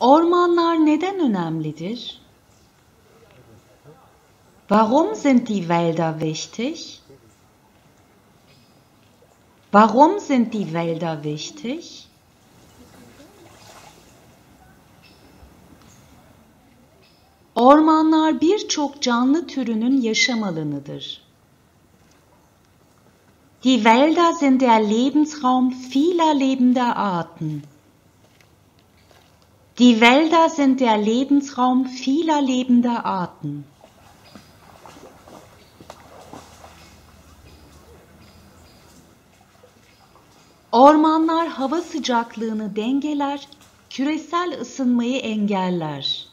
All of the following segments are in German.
Ormanlar neden önemlidir? Warum sind die Wälder wichtig? Warum sind die Wälder wichtig? Ormanlar birçok canlı türünün yaşam alanıdır. Die Wälder sind der Lebensraum vieler lebender Arten. Die Wälder sind der Lebensraum vieler lebender Arten. Ormanlar hava sıcaklığını dengeler, küresel ısınmayı engeller.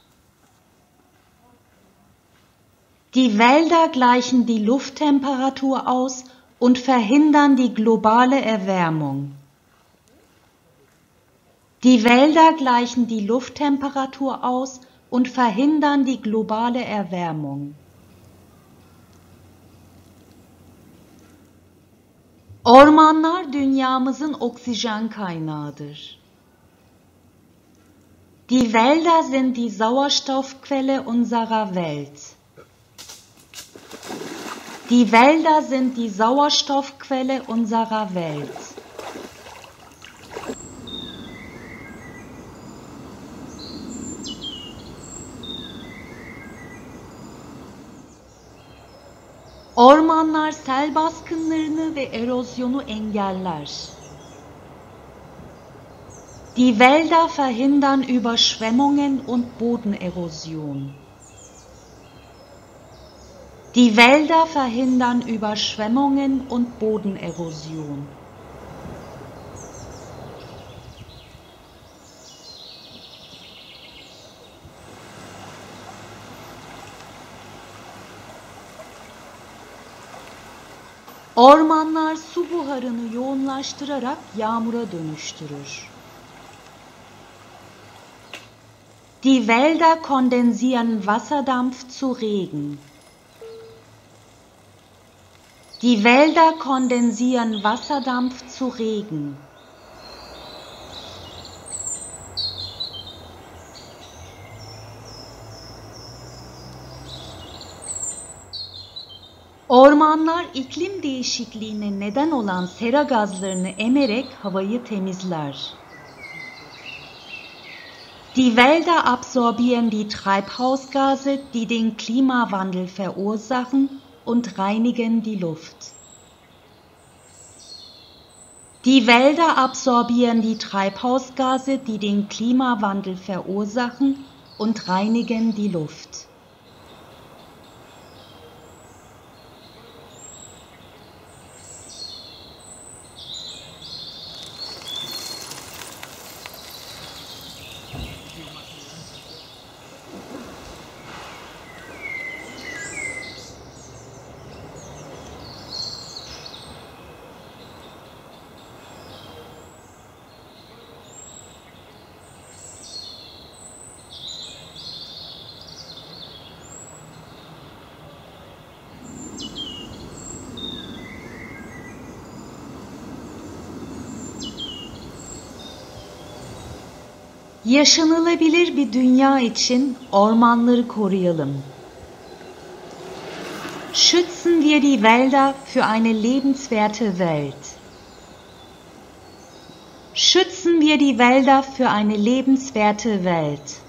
Die Wälder gleichen die Lufttemperatur aus und verhindern die globale Erwärmung. Die Wälder gleichen die Lufttemperatur aus und verhindern die globale Erwärmung. Ormanlar dünyamızın oksijen kaynağıdır. Die Wälder sind die Sauerstoffquelle unserer Welt. Die Wälder sind die Sauerstoffquelle unserer Welt. Ormanlar sel baskınlarını ve erozyonu engeller. Die Wälder verhindern Überschwemmungen und Bodenerosion. Die Wälder verhindern Überschwemmungen und Bodenerosion. Ormanlar su buharını yoğunlaştırarak yağmura dönüştürür. Die Wälder kondensieren Wasserdampf zu Regen. Die Wälder kondensieren Wasserdampf zu Regen. Ormanlar iklim değişikliğine neden olan sera gazlarını emerek havayı temizler. Die Wälder absorbieren die Treibhausgase, die den Klimawandel verursachen und reinigen die Luft. Die Wälder absorbieren die Treibhausgase, die den Klimawandel verursachen und reinigen die Luft. Yaşanılabilir bir dünya için ormanları koruyalım. Schützen wir die Wälder für eine lebenswerte Welt. Schützen wir die Wälder für eine lebenswerte Welt.